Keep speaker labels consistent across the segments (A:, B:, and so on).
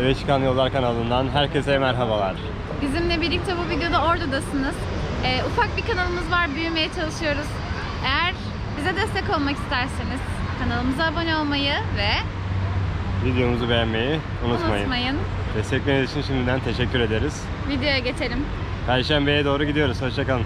A: Eve Çıkan Yollar kanalından herkese merhabalar.
B: Bizimle birlikte bu videoda Ordu'dasınız. Ee, ufak bir kanalımız var, büyümeye çalışıyoruz. Eğer bize destek olmak isterseniz kanalımıza abone olmayı ve
A: Videomuzu beğenmeyi unutmayın.
B: unutmayın.
A: Destekleriniz için şimdiden teşekkür ederiz.
B: Videoya geçelim.
A: Perşembeye doğru gidiyoruz. Hoşçakalın.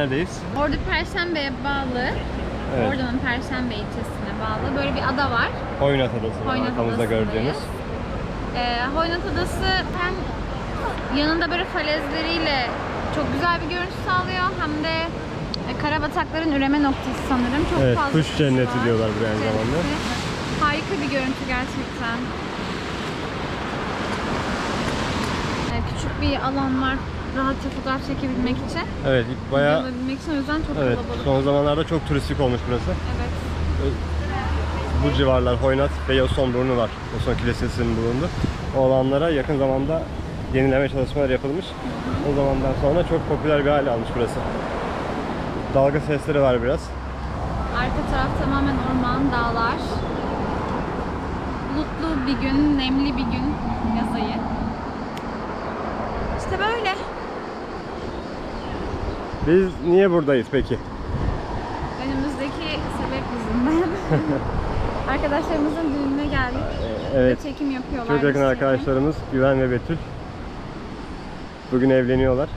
A: Neredeyiz?
B: Ordu Perşembe'ye bağlı,
A: Evet.
B: Ordu'nun Perşembe ilçesine bağlı böyle bir ada var.
A: Hoynat Adası.
B: Hoynat Adası'ndayız.
A: gördüğünüz.
B: Ee, Hoynat Adası hem yanında böyle falezleriyle çok güzel bir görüntü sağlıyor hem de e, karabatakların üreme noktası sanırım. Çok
A: Evet,
B: fazla
A: kuş cenneti
B: var.
A: diyorlar buraya aynı zamanda.
B: Harika bir görüntü gerçekten. Ee, küçük bir alan var rahatça fotoğraf çekebilmek için.
A: Evet, bayağı
B: Alabilmek için o yüzden çok
A: evet,
B: kalabalık.
A: son zamanlarda çok turistik olmuş burası.
B: Evet.
A: Bu civarlar Hoynat ve Yosunburnu var. Yosun Kilisesi'nin bulundu. O alanlara yakın zamanda yenileme çalışmaları yapılmış. O zamandan sonra çok popüler bir hale almış burası. Dalga sesleri var biraz.
B: Arka taraf tamamen orman, dağlar. Bulutlu bir gün, nemli bir gün yaz ayı. İşte böyle.
A: Biz niye buradayız peki?
B: Önümüzdeki sebep yüzünden. Arkadaşlarımızın düğününe geldik.
A: Evet,
B: Ve çekim yapıyorlar.
A: çok yakın arkadaşlarımız Güven ve Betül. Bugün evleniyorlar.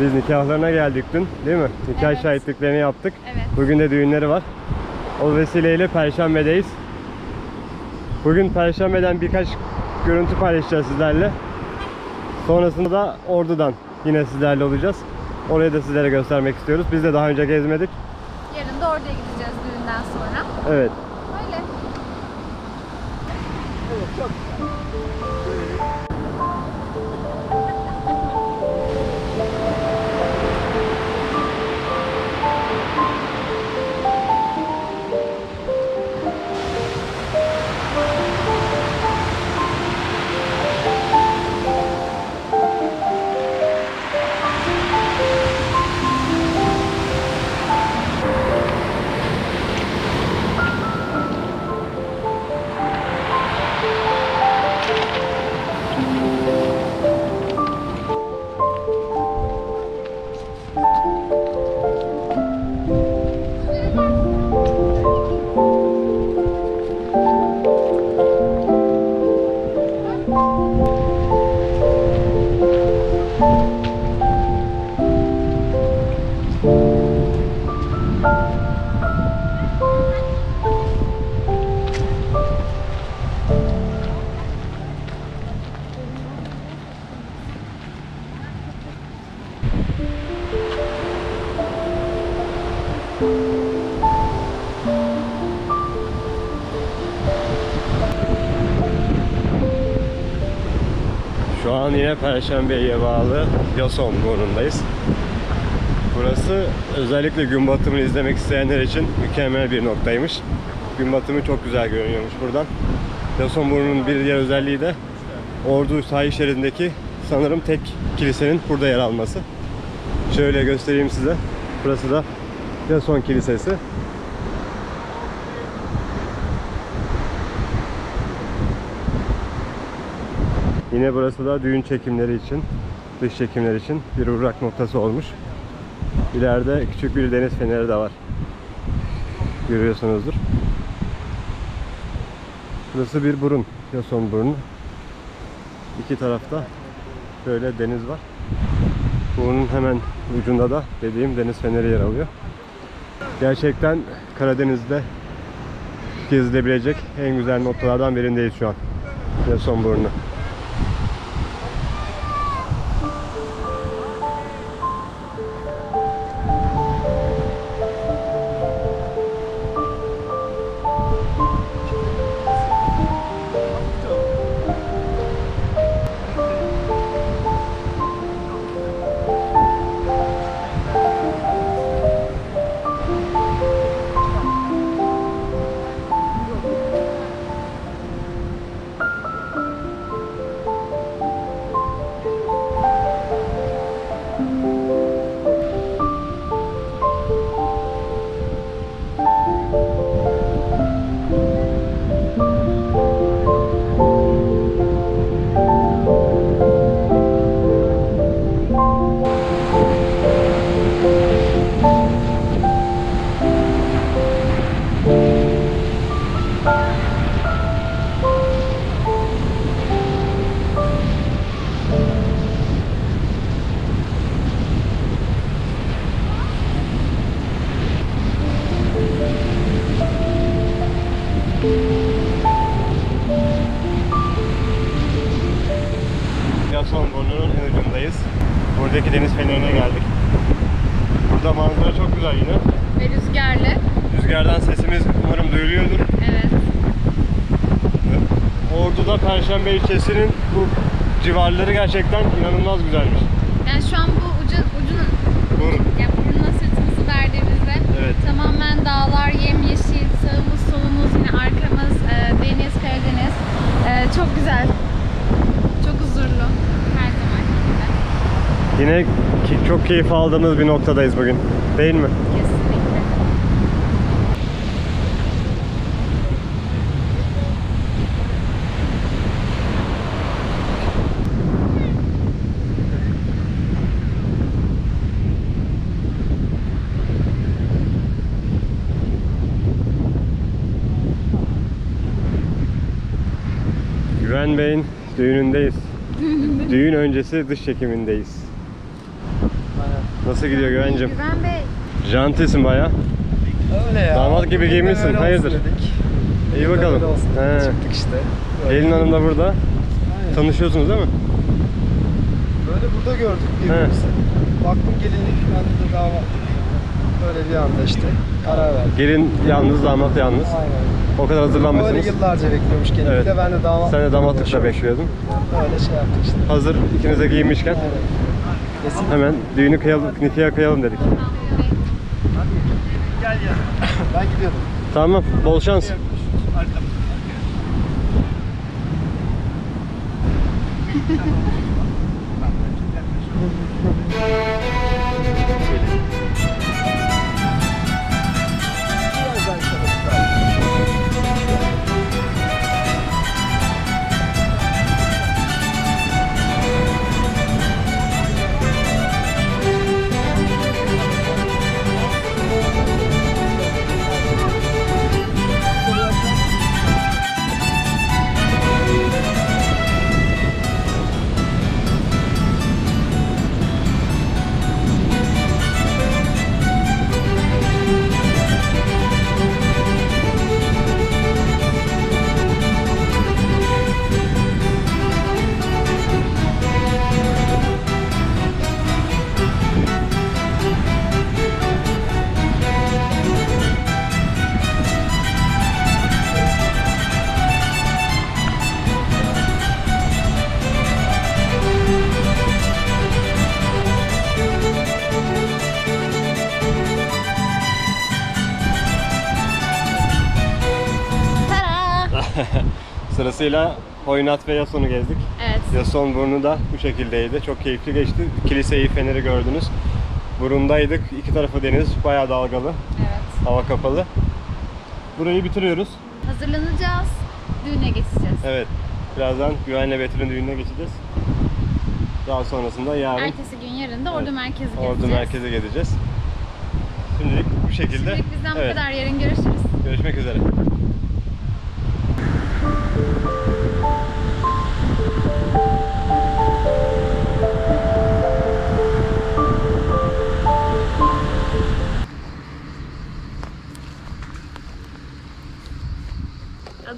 A: Biz nikahlarına geldik dün, değil mi? Nikah
B: Evet.
A: şahitliklerini yaptık.
B: Evet.
A: Bugün de düğünleri var. O vesileyle Perşembe'deyiz. Bugün Perşembe'den birkaç görüntü paylaşacağız sizlerle. Sonrasında da Ordu'dan yine sizlerle olacağız. Orayı da sizlere göstermek istiyoruz. Biz de daha önce gezmedik.
B: Yarın da oraya gideceğiz düğünden sonra.
A: Evet.
B: Öyle.
A: Şu an yine Perşembe'ye bağlı Yoson burnundayız. Burası özellikle gün batımını izlemek isteyenler için mükemmel bir noktaymış. Gün batımı çok güzel görünüyormuş buradan. Yoson burnunun bir diğer özelliği de Ordu sahil şeridindeki sanırım tek kilisenin burada yer alması. Şöyle göstereyim size. Burası da Yoson Kilisesi. Yine burası da düğün çekimleri için, dış çekimler için bir uğrak noktası olmuş. İleride küçük bir deniz feneri de var. Görüyorsunuzdur. Burası bir burun, Yoson burnu. İki tarafta böyle deniz var. Bunun hemen ucunda da dediğim deniz feneri yer alıyor. Gerçekten Karadeniz'de gezilebilecek en güzel noktalardan birindeyiz şu an. Yasonburnu. Yasonburnu'nun Perşembe ilçesinin bu civarları gerçekten inanılmaz güzelmiş.
B: Yani şu an bu ucu, ucun
A: Burun.
B: yani burnuna sırtımızı verdiğimizde
A: Evet.
B: tamamen dağlar, yemyeşil, sağımız, solumuz, yine arkamız, e, deniz, Karadeniz. E, çok güzel. Çok huzurlu. Her zaman gibi.
A: Yine ki- çok keyif aldığımız bir noktadayız bugün. Değil mi?
B: Kesinlikle.
A: Bey'in düğünündeyiz. Düğün öncesi dış çekimindeyiz. Nasıl gidiyor Güvencim?
B: Güven Bey,
A: Jantisin baya.
C: Öyle ya.
A: Damat gibi
C: öyle
A: hayırdır? İyi bakalım. He.
C: Çıktık işte. Böyle.
A: Gelin hanım da burada.
C: Aynen.
A: Tanışıyorsunuz değil mi?
C: Böyle burada gördük birbirimizi. Baktım gelinlik ben de damat. Böyle bir anda işte karar verdik.
A: Gelin yalnız, damat yalnız.
C: Aynen.
A: O kadar
C: Öyle
A: hazırlanmışsınız.
C: yıllarca bekliyormuş gelinlik
A: Evet.
C: de ben de damat.
A: Sen de damatlıkla bekliyordun.
C: Öyle şey yaptık işte.
A: Hazır ikiniz de giyinmişken.
C: Kesin.
A: hemen düğünü kıyalım, nikaha kıyalım dedik.
C: Ben gidiyordum.
A: Tamam, bol şans.
C: Birazdan
A: Sırasıyla Hoynat ve Yason'u gezdik.
B: Evet.
A: Yason burnu da bu şekildeydi. Çok keyifli geçti. Kiliseyi, feneri gördünüz. Burundaydık. İki tarafı deniz. Bayağı dalgalı.
B: Evet.
A: Hava kapalı. Burayı bitiriyoruz.
B: Hazırlanacağız. Düğüne geçeceğiz.
A: Evet. Birazdan Güvenle Betül'ün düğününe geçeceğiz. Daha sonrasında yarın
B: Ertesi gün yarın da Ordu
A: Evet.
B: Merkezi
A: Ordu
B: gezeceğiz.
A: merkeze gideceğiz. Şimdilik bu şekilde.
B: Şimdilik bizden
A: Evet.
B: bu kadar. Yarın görüşürüz.
A: Görüşmek üzere.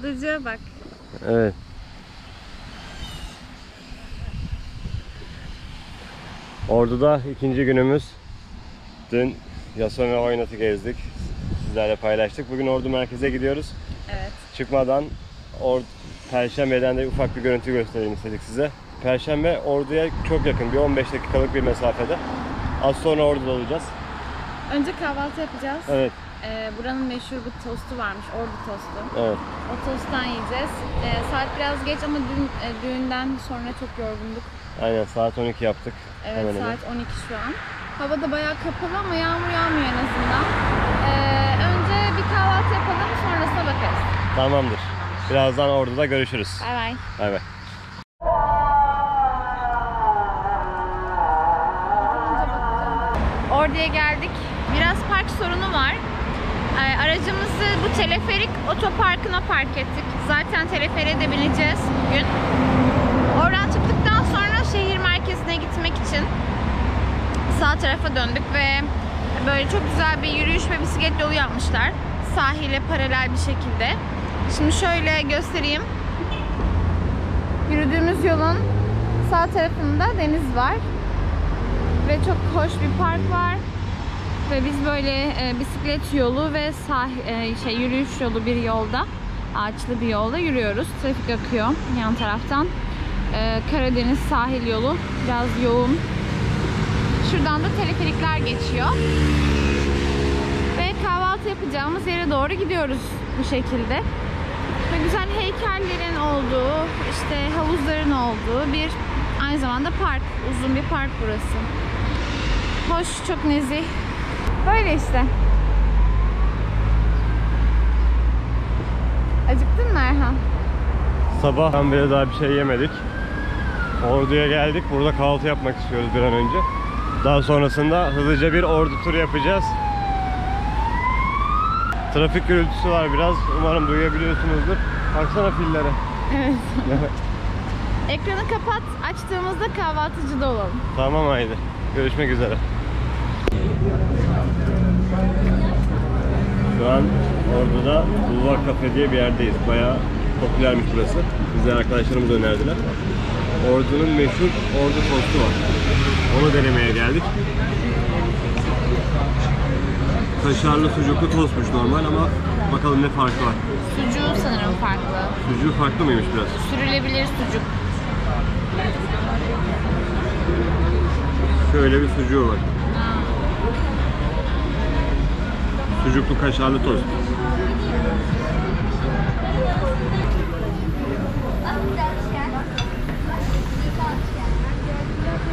B: Tatlıcıya bak.
A: Evet. Ordu'da ikinci günümüz. Dün Yasona Oynat'ı gezdik. Sizlerle paylaştık. Bugün Ordu merkeze gidiyoruz.
B: Evet.
A: Çıkmadan Ordu Perşembe'den de ufak bir görüntü göstereyim istedik size. Perşembe Ordu'ya çok yakın. Bir 15 dakikalık bir mesafede. Az sonra Ordu'da olacağız.
B: Önce kahvaltı yapacağız.
A: Evet.
B: Ee, buranın meşhur bir tostu varmış. Ordu tostu.
A: evet.
B: O tosttan yiyeceğiz. Ee, saat biraz geç ama dün e, düğünden sonra çok yorgunduk.
A: Aynen saat 12 yaptık.
B: Evet
A: Hemen hemen.
B: saat 12 şu an. Hava da bayağı kapalı ama yağmur yağmıyor en azından. Ee, önce bir kahvaltı yapalım sonrasına bakarız.
A: Tamamdır. Birazdan Ordu'da görüşürüz.
B: Bay bay.
A: Bay bay.
B: Ordu'ya geldik. Biraz park sorunu var. Ee, Aracımızı bu teleferik otoparkına park ettik. Zaten teleferiğe de bineceğiz bugün. Oradan çıktıktan sonra şehir merkezine gitmek için sağ tarafa döndük ve böyle çok güzel bir yürüyüş ve bisiklet yolu yapmışlar. Sahile paralel bir şekilde. Şimdi şöyle göstereyim. Yürüdüğümüz yolun sağ tarafında deniz var ve çok hoş bir park var. Ve biz böyle e, bisiklet yolu ve sah e, şey yürüyüş yolu bir yolda, ağaçlı bir yolda yürüyoruz. Trafik akıyor yan taraftan. E, Karadeniz sahil yolu biraz yoğun. Şuradan da teleferikler geçiyor. Ve kahvaltı yapacağımız yere doğru gidiyoruz bu şekilde. Ve güzel heykellerin olduğu, işte havuzların olduğu bir aynı zamanda park. Uzun bir park burası. Hoş, çok nezih. Böyle işte. Acıktın mı Erhan?
A: Sabahtan beri daha bir şey yemedik. Ordu'ya geldik. Burada kahvaltı yapmak istiyoruz bir an önce. Daha sonrasında hızlıca bir Ordu turu yapacağız. Trafik gürültüsü var biraz. Umarım duyabiliyorsunuzdur. Baksana fillere.
B: Evet. Ekranı kapat. Açtığımızda kahvaltıcıda olalım.
A: tamam haydi. Görüşmek üzere. Şu an Ordu'da Bulvar Kafe diye bir yerdeyiz. Bayağı popülermiş burası. Bize arkadaşlarımız önerdiler. Ordu'nun meşhur Ordu tostu var. Onu denemeye geldik. Kaşarlı sucuklu tostmuş normal ama bakalım ne farkı var.
B: Sucuğu sanırım farklı.
A: Sucuğu farklı mıymış biraz?
B: Sürülebilir sucuk.
A: Şöyle bir sucuğu var. Sucuklu kaşarlı tost.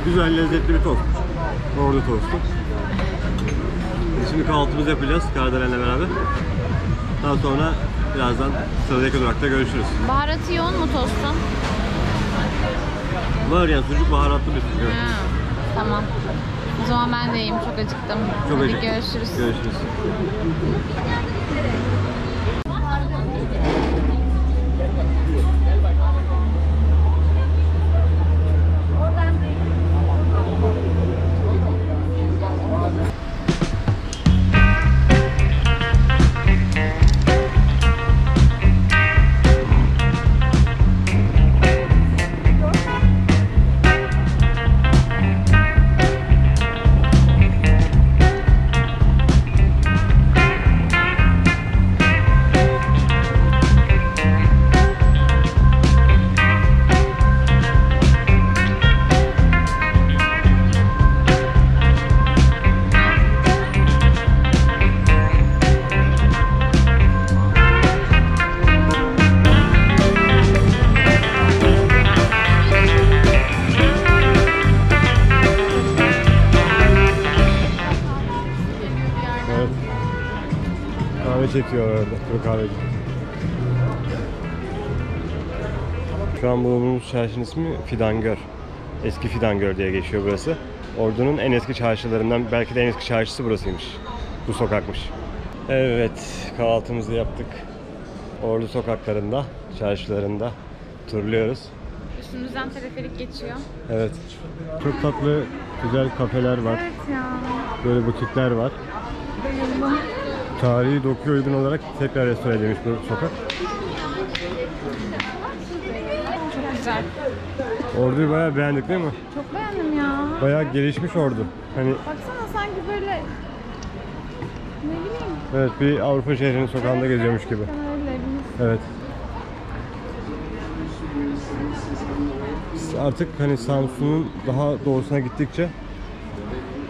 A: Güzel lezzetli bir tost. Ordu tostu. Şimdi kahvaltımızı yapacağız Kardelen'le beraber. Daha sonra birazdan sıradaki durakta görüşürüz.
B: Baharatı yoğun mu tostun?
A: Var yani sucuk baharatlı bir sucuk.
B: Ha, tamam. O zaman ben de yiyeyim. Çok acıktım.
A: Çok
B: Hadi
A: acıktım.
B: görüşürüz.
A: Görüşürüz. Kahveci. Şu an bulunduğumuz çarşının ismi Fidangör. Eski Fidangör diye geçiyor burası. Ordu'nun en eski çarşılarından belki de en eski çarşısı burasıymış. Bu sokakmış. Evet, kahvaltımızı yaptık. Ordu sokaklarında, çarşılarında turluyoruz.
B: Üstümüzden teleferik geçiyor.
A: Evet. Çok tatlı, güzel kafeler var.
B: Evet ya.
A: Böyle butikler var. Tarihi dokuya uygun olarak tekrar restore edilmiş bu sokak.
B: Çok güzel.
A: Orduyu bayağı beğendik değil mi?
B: Çok beğendim ya.
A: Bayağı gelişmiş ordu. Hani
B: Baksana sanki böyle ne bileyim.
A: evet bir Avrupa şehrinin sokağında geziyormuş gibi.
B: Gerçekten öyle.
A: Evet. Artık hani Samsun'un daha doğusuna gittikçe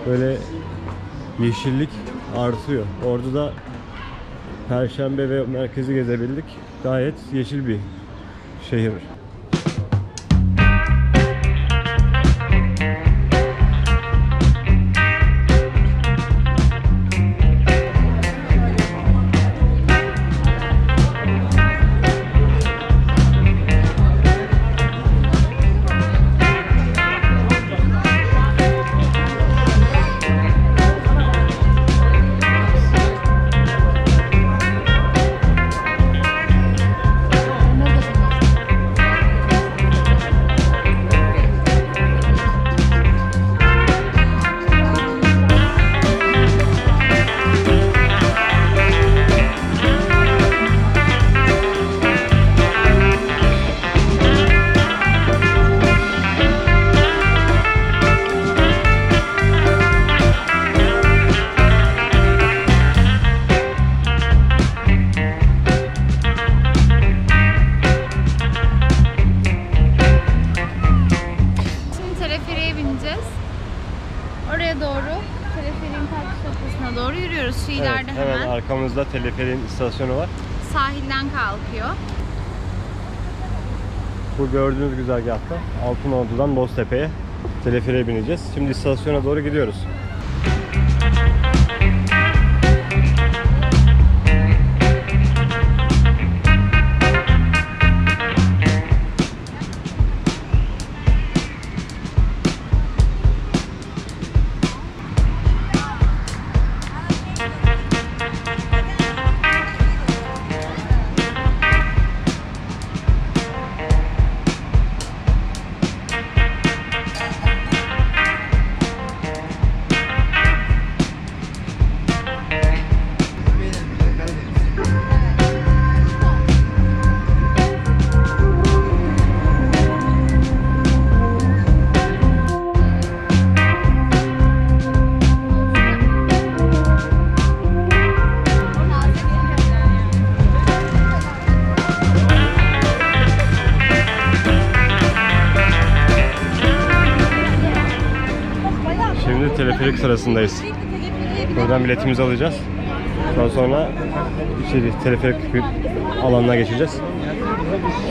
A: böyle yeşillik artıyor. Orada da Perşembe ve merkezi gezebildik. Gayet yeşil bir şehir. Arkamızda teleferin istasyonu var.
B: sahilden kalkıyor.
A: Bu gördüğünüz güzergahta Altınordu'dan Boztepe'ye teleferiğe bineceğiz. Şimdi istasyona doğru gidiyoruz. Sırasındayız. Buradan biletimizi alacağız. Daha sonra içeri teleferik bir alanına geçeceğiz.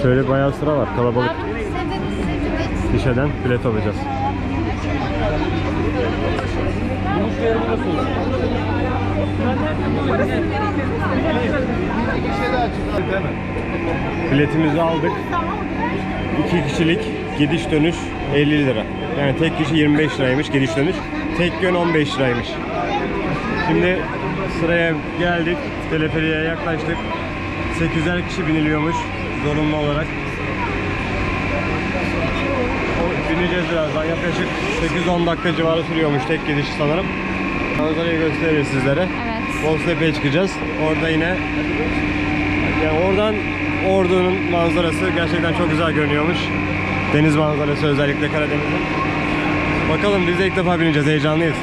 A: Şöyle bayağı sıra var, kalabalık. Gişeden bilet alacağız. Biletimizi aldık. İki kişilik gidiş dönüş 50 lira. Yani tek kişi 25 liraymış gidiş dönüş. Tek yön 15 liraymış. Şimdi sıraya geldik. Teleferiye yaklaştık. 8'er kişi biniliyormuş zorunlu olarak. O- Bineceğiz birazdan. Yaklaşık 8-10 dakika civarı sürüyormuş tek gidiş sanırım. Manzarayı gösteririz sizlere.
B: Evet.
A: Boztepe'ye çıkacağız. Orada yine yani oradan Ordu'nun manzarası gerçekten çok güzel görünüyormuş. Deniz manzarası özellikle Karadeniz'in. Bakalım biz de ilk defa bineceğiz. Heyecanlıyız.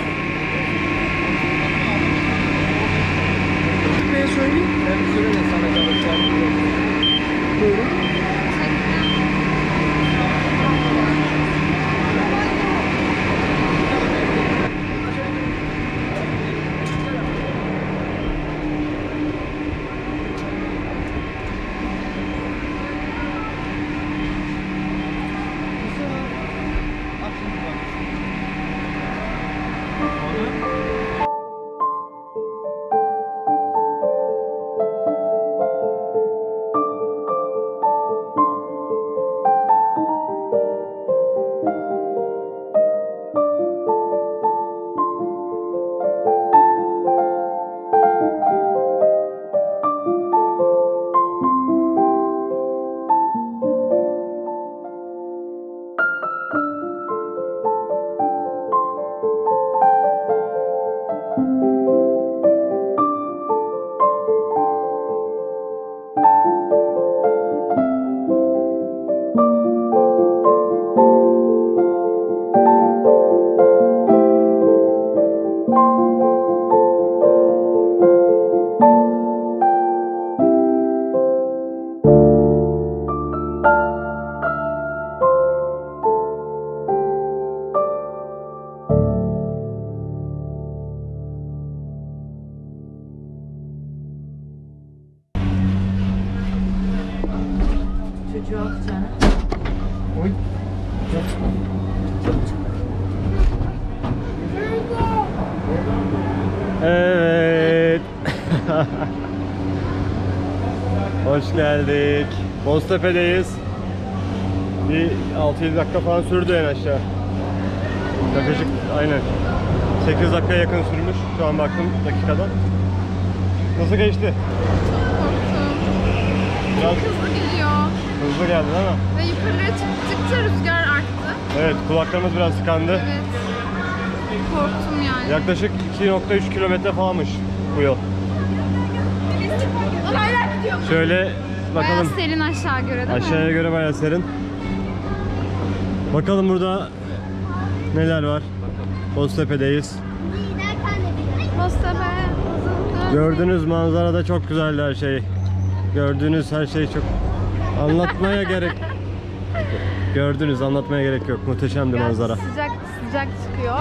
A: Hoş geldik. Boztepe'deyiz. Bir 6-7 dakika falan sürdü en aşağı. Yaklaşık aynen. 8 dakika yakın sürmüş. Şu an baktım dakikadan. Nasıl geçti? Biraz
B: Hızlı gidiyor.
A: hızlı geldi değil mi?
B: Ve yukarıya çıktıkça rüzgar arttı.
A: Evet kulaklarımız biraz tıkandı.
B: Evet. Korktum yani.
A: Yaklaşık 2.3 kilometre falanmış bu yol. Şöyle
B: Bayağı
A: bakalım.
B: serin aşağı göre değil mi?
A: Aşağıya göre bayağı serin. Bakalım burada neler var. Boztepe'deyiz.
B: Boztepe.
A: Gördüğünüz manzara da çok güzel her şey. Gördüğünüz her şey çok anlatmaya gerek. Gördünüz anlatmaya gerek yok. Muhteşemdi manzara.
B: Sıcak sıcak çıkıyor.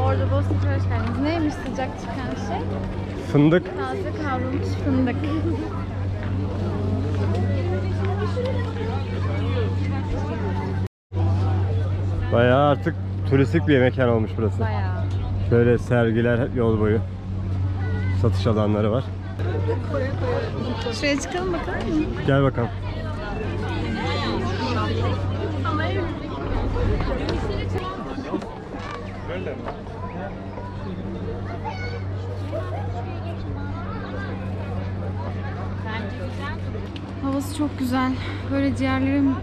B: Orada Boztepe'ye hoş geldiniz. Neymiş sıcak çıkan şey?
A: Fındık.
B: Taze kavrulmuş fındık.
A: Bayağı artık turistik bir mekan olmuş burası.
B: Bayağı.
A: Şöyle sergiler yol boyu. Satış alanları var.
B: Şuraya çıkalım bakalım mı?
A: Gel bakalım.
B: Havası çok güzel. Böyle ciğerlerim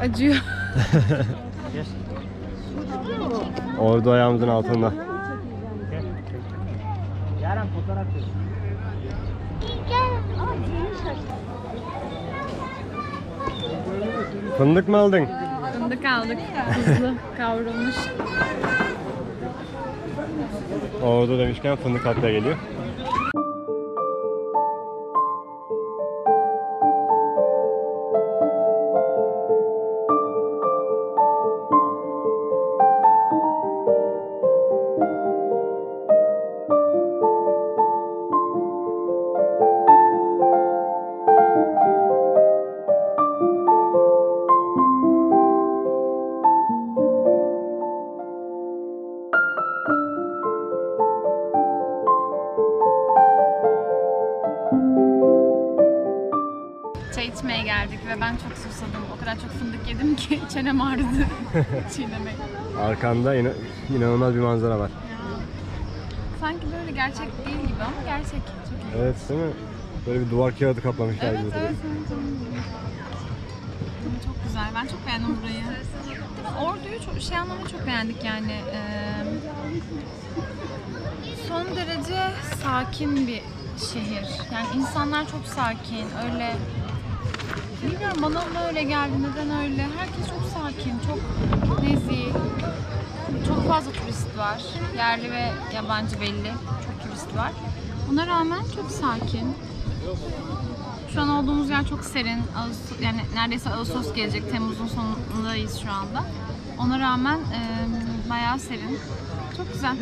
B: acıyor.
A: Orada ayağımızın altında. Fındık mı aldın?
B: Fındık aldık. Tuzlu kavrulmuş.
A: Orada demişken fındık akla geliyor.
B: O kadar çok fındık yedim ki çenem ağrıdı. Çiğnemek.
A: Arkanda ina- inanılmaz bir manzara var.
B: Sanki böyle gerçek değil gibi ama gerçek. Çok iyi.
A: Evet değil mi? Böyle bir duvar kağıdı kaplamışlar
B: Evet
A: gibi
B: evet, evet. Çok güzel. Ben çok beğendim burayı. Ordu'yu çok, şey anlamda çok beğendik yani. Ee, son derece sakin bir şehir. Yani insanlar çok sakin. Öyle Bilmiyorum bana da öyle geldi. Neden öyle? Herkes çok sakin, çok nezih. Çok fazla turist var. Yerli ve yabancı belli. Çok turist var. Buna rağmen çok sakin. Şu an olduğumuz yer çok serin. Ağustos, yani neredeyse Ağustos gelecek. Temmuz'un sonundayız şu anda. Ona rağmen e, bayağı serin. Çok güzel.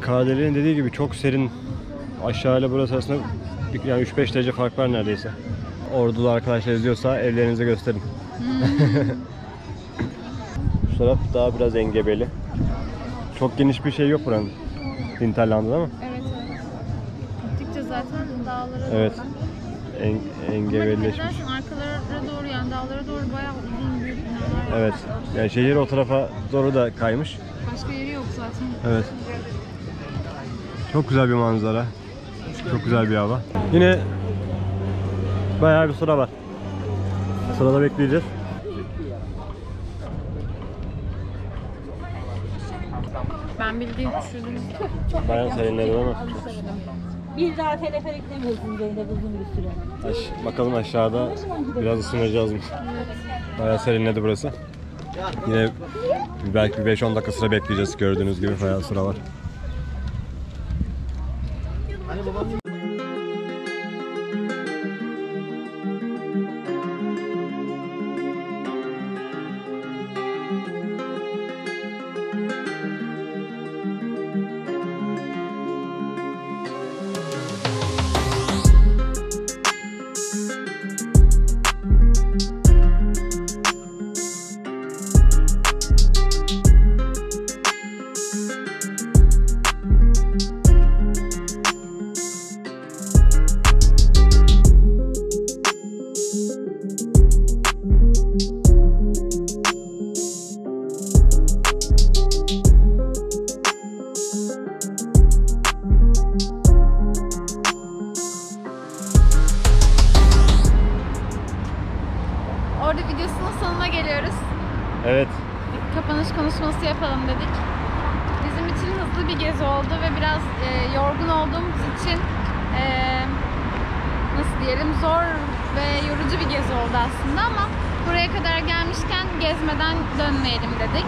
A: Kadir'in dediği gibi çok serin. Aşağı ile burası arasında yani 3-5 derece fark var neredeyse. Ordulu arkadaşlar izliyorsa evlerinizi gösterin. Şu taraf daha biraz engebeli. Çok geniş bir şey yok buranın. Hinterland'da mi?
B: Evet evet. Gittikçe zaten dağlara
A: Evet.
B: doğru.
A: En,
B: Ama
A: engebelleşmiş.
B: edersen arkalara doğru yani dağlara doğru bayağı uzun büyük binalar var.
A: Evet. Yani şehir o tarafa doğru da kaymış.
B: Başka yeri yok zaten.
A: Evet. Çok güzel bir manzara. Çok güzel bir hava. Yine bayağı bir sıra var. Sırada bekleyeceğiz.
B: Ben bildiğim düşürdüm.
A: Bayağı serinledi değil mi?
D: Bir daha teleferikle mi uzun Zeynep uzun bir süre?
A: Aş- bakalım aşağıda biraz ısınacağız mı? Bayağı serinledi burası. Yine belki bir 5-10 dakika sıra bekleyeceğiz. Gördüğünüz gibi bayağı sıra var.
B: Yapalım dedik. Bizim için hızlı bir gezi oldu ve biraz e, yorgun olduğumuz için e, nasıl diyelim zor ve yorucu bir gezi oldu aslında ama buraya kadar gelmişken gezmeden dönmeyelim dedik.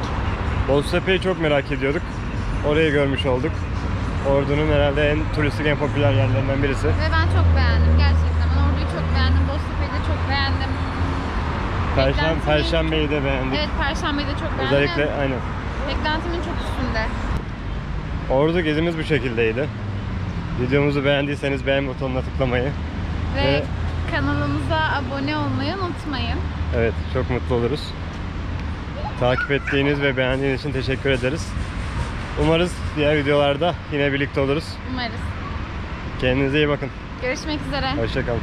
A: Boztepe'yi çok merak ediyorduk. Orayı görmüş olduk. Ordu'nun herhalde en turistik, en popüler yerlerinden birisi.
B: Ve ben çok beğendim gerçekten. Ben Ordu'yu çok beğendim. Boztepe'yi de çok beğendim.
A: Perşem, Perşembe'yi de beğendik.
B: Evet Perşembe'yi de çok beğendim.
A: Özellikle aynen.
B: Beklentimin çok üstünde.
A: Ordu gezimiz bu şekildeydi. Videomuzu beğendiyseniz beğen butonuna tıklamayı.
B: Ve
A: Evet.
B: kanalımıza abone olmayı unutmayın.
A: Evet, çok mutlu oluruz. Takip ettiğiniz ve beğendiğiniz için teşekkür ederiz. Umarız diğer videolarda yine birlikte oluruz.
B: Umarız.
A: Kendinize iyi bakın.
B: Görüşmek üzere.
A: Hoşçakalın.